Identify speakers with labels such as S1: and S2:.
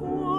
S1: Oh.